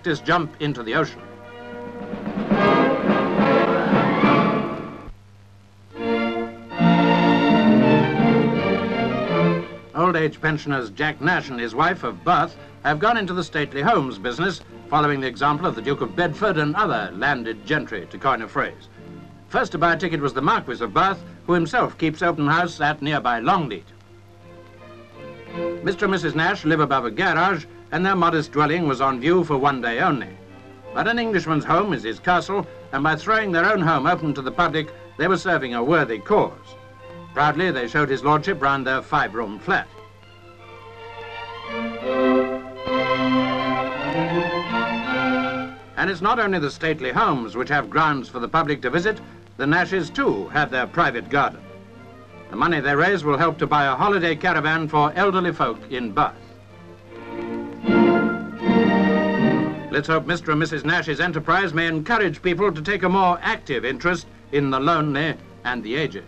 practice jump into the ocean. Old age pensioners Jack Nash and his wife of Bath have gone into the stately homes business, following the example of the Duke of Bedford and other landed gentry, to coin a phrase. First to buy a ticket was the Marquis of Bath, who himself keeps open house at nearby Longleat. Mr. and Mrs. Nash live above a garage, and their modest dwelling was on view for one day only. But an Englishman's home is his castle, and by throwing their own home open to the public, they were serving a worthy cause. Proudly, they showed his lordship round their five-room flat. And it's not only the stately homes which have grounds for the public to visit, the Nashes too have their private garden. The money they raise will help to buy a holiday caravan for elderly folk in Bath. Let's hope Mr. and Mrs. Nash's enterprise may encourage people to take a more active interest in the lonely and the aged.